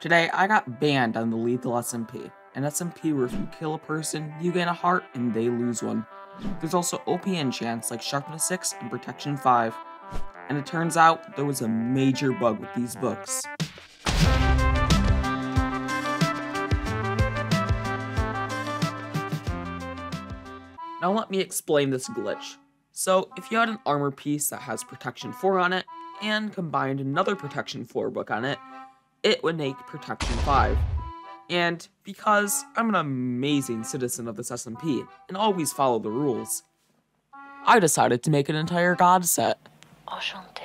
Today, I got banned on the lethal SMP, an SMP where if you kill a person, you gain a heart and they lose one. There's also OP enchants like Sharpness 6 and Protection 5. And it turns out there was a major bug with these books. Now let me explain this glitch. So, if you had an armor piece that has Protection 4 on it, and combined another Protection 4 book on it, it would make Protection 5. And because I'm an amazing citizen of this SMP and always follow the rules, I decided to make an entire god set. Enchanté.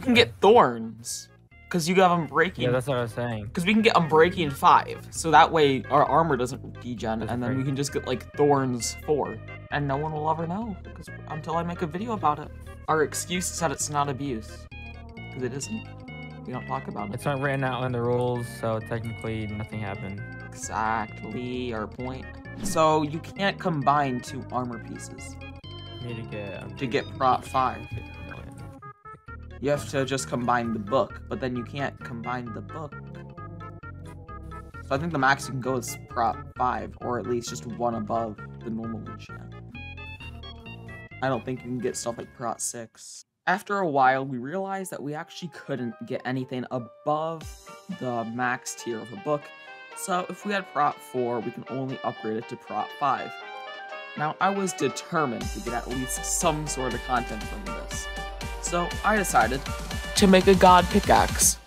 You can get thorns because you have Unbreaking. Yeah, that's what I was saying. Because we can get Unbreaking 5, so that way our armor doesn't degen, That's and then we can just get like Thorns 4. And no one will ever know because until I make a video about it. Our excuse is that it's not abuse. Because it isn't. We don't talk about it. It's not written out in the rules, so technically nothing happened. exactly our point. So you can't combine two armor pieces Need to get um, to get Prot 5. 50 million. You have to just combine the book, but then you can't combine the book. So I think the max you can go is Prot 5, or at least just one above the normal enchant. I don't think you can get stuff like Prot 6. After a while, we realized that we actually couldn't get anything above the max tier of a book, so if we had Prot 4, we can only upgrade it to Prot 5. Now, I was determined to get at least some sort of content from this. So I decided to make a god pickaxe.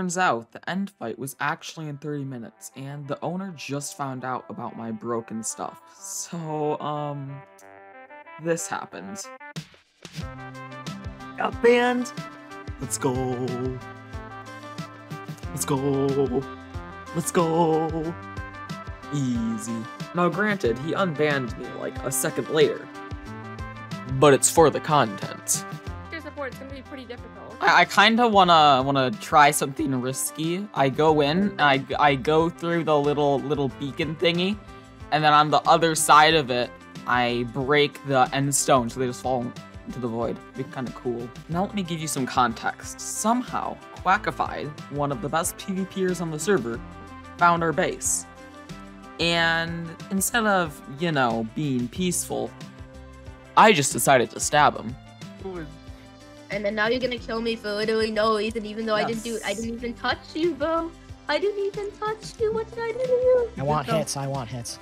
Turns out the end fight was actually in 30 minutes, and the owner just found out about my broken stuff. So, um, this happened. Got banned. Let's go. Let's go. Let's go. Easy. Now, granted, he unbanned me like a second later, but it's for the content. Your support, it's gonna be pretty difficult. I, I kind of wanna wanna try something risky. I go in, and I I go through the little little beacon thingy, and then on the other side of it, I break the end stone so they just fall into the void. It'd Be kind of cool. Now let me give you some context. Somehow, Quackified, one of the best PvPers on the server, found our base. And instead of, you know, being peaceful, I just decided to stab him. And then now you're gonna kill me for literally no reason, even though I didn't do I didn't even touch you, bro. I didn't even touch you. What did I do to you? I want Bro, hits. I want hits.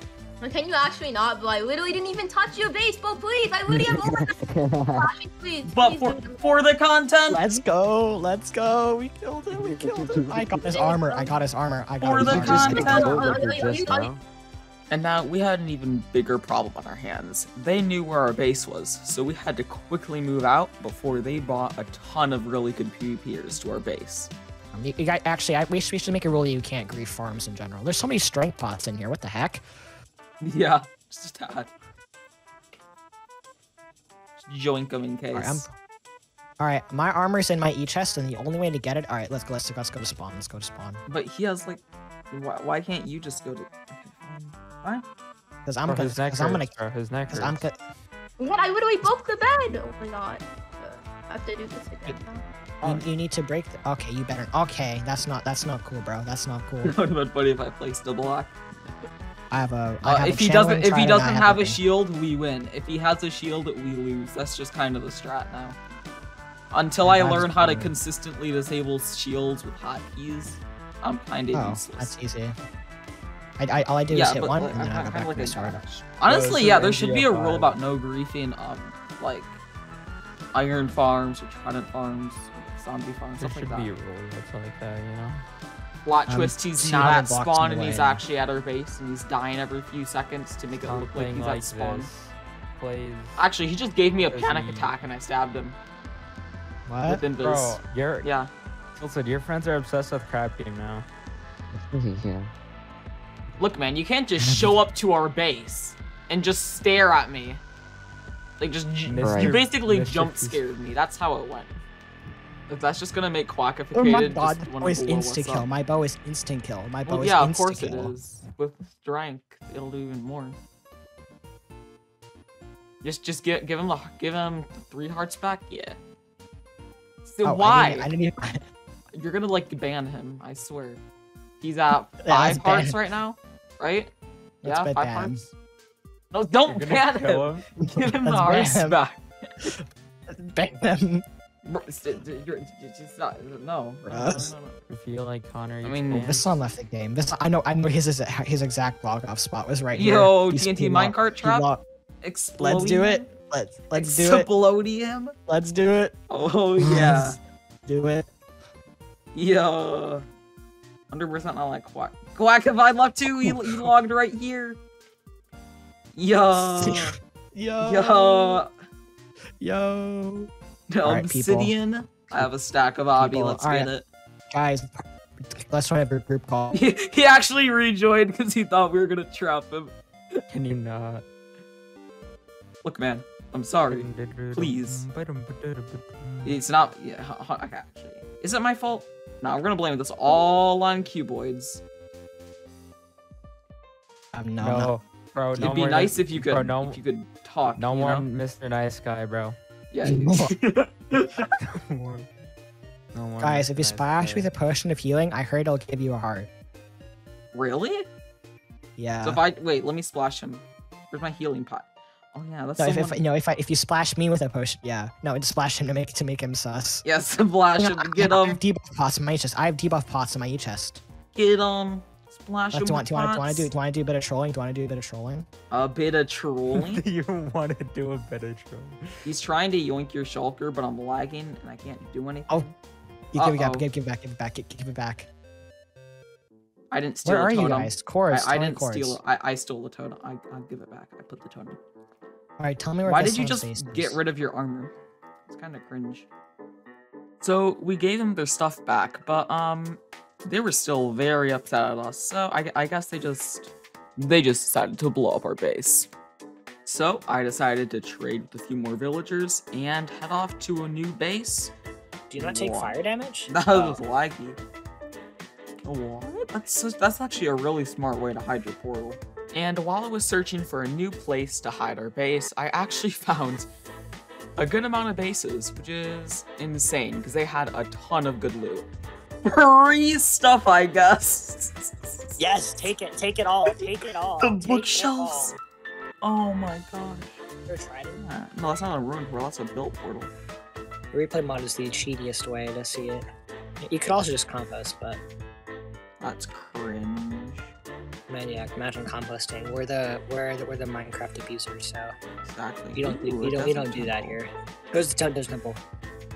Can you actually not, bro? I literally didn't even touch your base, bro. Please, I literally have over. Flashing, please. But please for, for the content, Let's go. Let's go. We killed him. We killed him. I got his armor. I got his armor. I got For his the armor. content. Oh, you- oh, And now we had an even bigger problem on our hands. They knew where our base was, so we had to quickly move out before they brought a ton of really good PvPers to our base. Um, you, you guys, actually, I, we, should, we should make a rule that you can't grief farms in general. There's so many strength pots in here. What the heck? Yeah, just a tad. Just Joink them in case. All right, all right, my armor's in my E chest, and the only way to get it. All right, let's go. Let's, let's go to spawn. Let's go to spawn. But he has like, why, why can't you just go to? Okay, fine. Fine. Because I'm gonna. his Because I'm gonna. bro. His neck Because I'm hurts. gonna. What? I literally broke the bed. Oh my god. Uh, I have to do this again. now. You, you need to break. The, okay, you better. Okay, that's not. That's not cool, bro. That's not cool. It would have been funny if I placed a block. I have a. I Uh, have if a he doesn't, if he doesn't have a ring. shield, we win. If he has a shield, we lose. That's just kind of the strat now. Until Yeah, I learn how to consistently disable shields with hotkeys, I'm kind of Oh, useless. that's easy. I, I, all I do yeah, is hit one, like, and then I I'm go back of to like my a sword. trash. Honestly, yeah, there should be a rule about no griefing, um, like iron farms or trident farms, zombie farms, There stuff like should be a rule that's like that, you know? Plot Um, twist, he's not hundred at spawn and he's actually at our base and he's dying every few seconds to make it look like he's like at spawn. plays. Actually, he just gave me a panic Mm. attack and I stabbed him What? with invis. Bro, your Yeah. Tilted, your friends are obsessed with crab game now. yeah. Look, man, you can't just show up to our base and just stare at me. Like, just Mr. you basically Mr. jump scared me. That's how it went. If that's just gonna make quackificated. Oh my god, wanna bow is blow us instant up. kill. My bow is instant kill. My bow Well, is yeah, of instant course it kill. is. With strength, it'll do even more. Just, just give, give him the, give him three hearts back. Yeah. So Oh, I why? didn't, I didn't even. You're gonna like ban him. I swear. He's at five hearts right now, right? Let's yeah, five damn. points. No, don't ban him. him. Give him the hearts back. ban him. You're, just not, no. Uh, I feel like Connor. I mean, this Vislon left the game. This I know. I know his his exact log off spot was right Yo, here. Yo, TNT minecart trap. Explodium. Let's do it. Let's let's do it. Explodium. Let's do it. Oh yeah. Do it. Yo. 100% not like Quack. Quack, if i love too? He, he logged right here. Yo. Yo. Yo. Yo. No, right, obsidian. People. I have a stack of obsidian. People. Let's All get right. it. Guys, let's try a group call. he, he actually rejoined because he thought we were going to trap him. Can you not? Look, man. I'm sorry. Please. It's not. Yeah, actually. Is it my fault? No, we're gonna blame this all on Kuboids. Um, no, no. No, bro. It'd no be more nice Mis- if you could. Bro, no, if you could talk. no you more know? Mr. Nice Guy, bro. Yeah. No No more. No more Guys, Mr. if you Nice splash Guy. with a potion of healing, I heard it'll give you a heart. really? Yeah. So if I wait, let me splash him. Where's my healing pot? Oh yeah, that's no, if, someone. if you know if I if you splash me with a potion, yeah. No, just splash him to make to make him sus. Yes, splash him. I- Get I him. have debuff pots in my chest. I have debuff pots in my e chest. Get him. Splash uh, him. do you want do you want do you want to do do you want to do a bit of trolling? Do you want to do a bit of trolling? A bit of trolling. do you want to do a bit of troll? He's trying to yoink your shulker, but I'm lagging and I can't do anything. Oh, You give it Uh-oh. back, give, give it back, give it back, give, give it back. I didn't steal Where are you guys? Chorus. I, I didn't chorus. steal. I, I stole the totem. I, I'll give it back. I put the totem. All right, tell me where. Why did you just based get rid of your armor? It's kind of cringe. So we gave them their stuff back, but um, they were still very upset at us. So I, I guess they just they just decided to blow up our base. So I decided to trade with a few more villagers and head off to a new base. Do you not take Wow. fire damage? That Oh. was laggy. Oh, what? That's that's actually a really smart way to hide your portal. And while I was searching for a new place to hide our base, I actually found a good amount of bases, which is insane because they had a ton of good loot. Free stuff, I guess. Yes, take it, take it all, take it all. The take bookshelves. all. Oh my gosh. Ever tried it? Yeah, No, that's not a ruined portal. That's a built portal. The replay mod is the cheatiest way to see it. You could also just compost, but That's cringe. Man, yeah, imagine composting. We're the we're the, we're the Minecraft abusers, so Exactly. you don't do, Ooh, you it don't you don't do that here. Goes to Town Temple.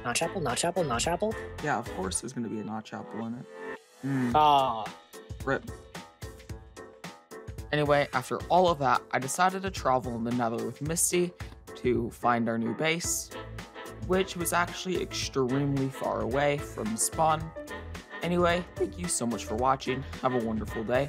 Notch apple, notch apple, notch apple. Yeah, of course there's gonna be a notch apple in it. Mm. Ah, Rip. Anyway, after all of that, I decided to travel in the nether with Misty to find our new base, which was actually extremely far away from spawn. Anyway, thank you so much for watching. Have a wonderful day,